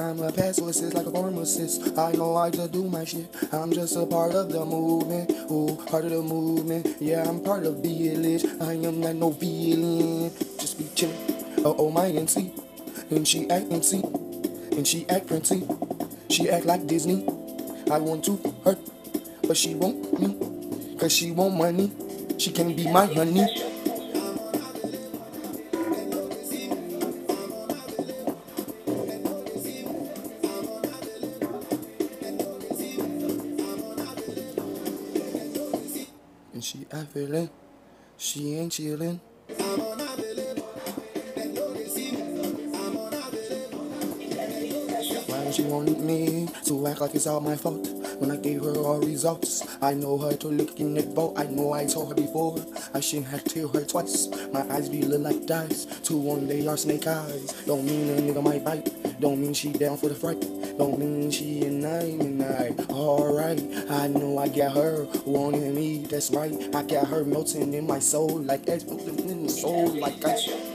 I'm a pacifist like a pharmacist. I know I to do my shit. I'm just a part of the movement. Ooh, part of the movement. Yeah, I'm part of the village. I am not no villain. Just be chillin'. Oh, oh, my MC. And she act MC. And she act pretty. She act like Disney. I want to hurt, but she want me. Cause she want money. She can be my honey. And she ain't feeling, she ain't chillin'. Why she want me to act like it's all my fault? When I gave her all results, I know her to look in the boat. I know I told her before. I shouldn't have told her twice. My eyes be lit like dice. Two one they are snake eyes. Don't mean a nigga might bite. Don't mean she down for the fight. Don't mean she and I and I. Alright, I know I got her wanting me. That's right. I got her melting in my soul like ice melting in the soul like ice.